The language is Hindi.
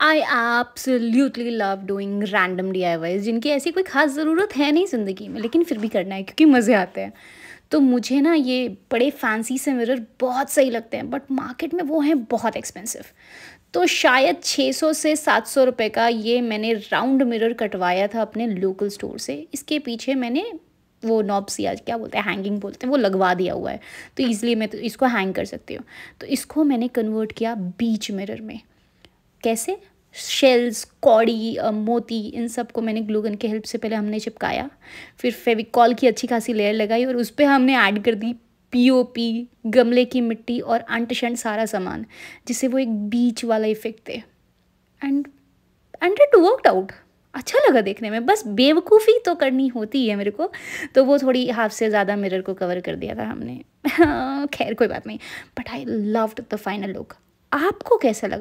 I absolutely love doing random D I Y's जिनकी ऐसी कोई ख़ास ज़रूरत है नहीं ज़िंदगी में, लेकिन फिर भी करना है, क्योंकि मज़े आते हैं। तो मुझे ना ये बड़े फैंसी से मिरर बहुत सही लगते हैं बट मार्केट में वो हैं बहुत एक्सपेंसिव तो शायद 600 से 700 रुपए का ये मैंने राउंड मिरर कटवाया था अपने लोकल स्टोर से। इसके पीछे मैंने वो नॉब्स या क्या बोलते हैं हैंगिंग बोलते हैं, वो लगवा दिया हुआ है। तो ईज़िली मैं तो इसको हैंग कर सकती हूँ। तो इसको मैंने कन्वर्ट किया बीच मिरर में। कैसे? शेल्स, कौड़ी मोती, इन सबको मैंने ग्लूगन के हेल्प से पहले हमने चिपकाया। फिर फेविकॉल की अच्छी खासी लेयर लगाई और उस पर हमने ऐड कर दी पीओपी गमले की मिट्टी और अंट शंट सारा सामान, जिससे वो एक बीच वाला इफ़ेक्ट थे। And and it worked out अच्छा लगा देखने में। बस बेवकूफ़ी तो करनी होती है मेरे को। तो वो थोड़ी हाफ़ से ज़्यादा मिरर को कवर कर दिया था हमने। खैर, कोई बात नहीं। But I loved the final look आपको कैसा लगा?